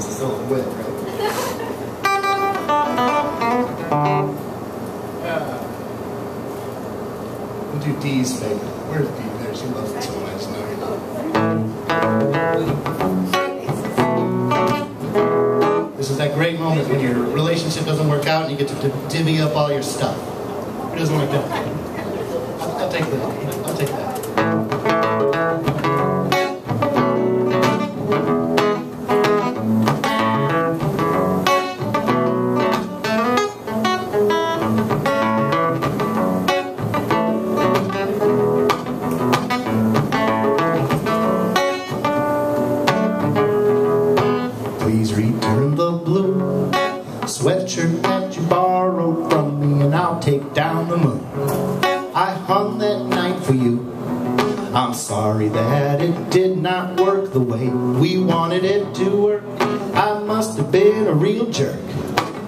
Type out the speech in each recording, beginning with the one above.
case it's still wet, right? Uh, we'll do Dee's favorite. Where's Dee? There, she loves it so much. No, This is that great moment when your relationship doesn't work out and you get to divvy up all your stuff. Who doesn't like that? I'll, I'll that. I'll take that. I'm sorry that it did not work the way we wanted it to work. I must have been a real jerk,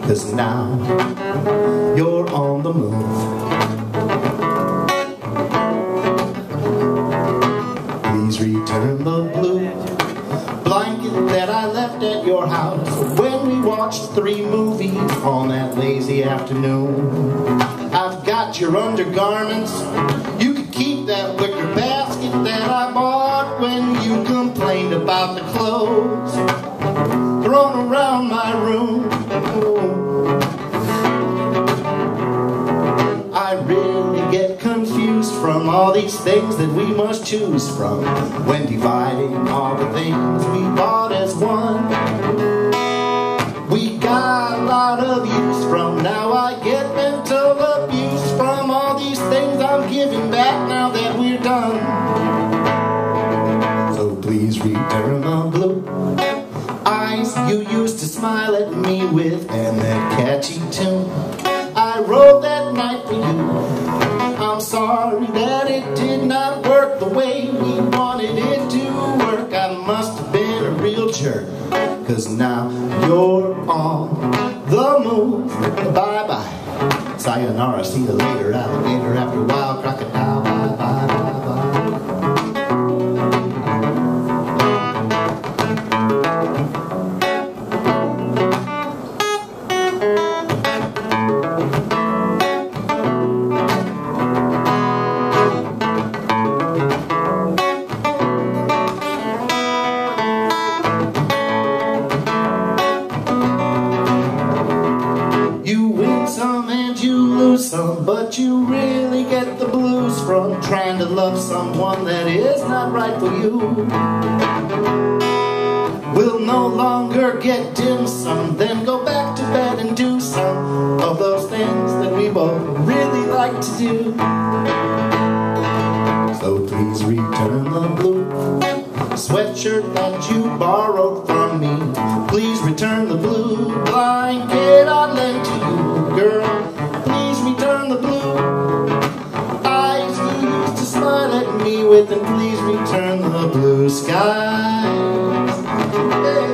cause now you're on the move. Please return the blue blanket that I left at your house when we watched three movies on that lazy afternoon. I've got your undergarments. You my room. I really get confused from all these things that we must choose from when dividing all the things we bought as one. We got a lot of use from now. I get mental abuse from all these things I'm giving back now that we're done. You used to smile at me with and that catchy tune I wrote that night for you. I'm sorry that it did not work the way we wanted it to work. I must have been a real jerk. Cause now you're on the move. Bye bye. Sayonara, see you later, alligator. After a while, crocodile. Bye bye bye bye. You win some and you lose some, but you really get the blues from trying to love someone that is not right for you. We'll no longer get dim sum, then go back to bed and do some of those things that we both really like to do. So please return the blue sweatshirt that you borrowed from me. Please return the blue blanket I Girl, please return the blue eyes you used to smile at me with, and please return the blue skies. Hey.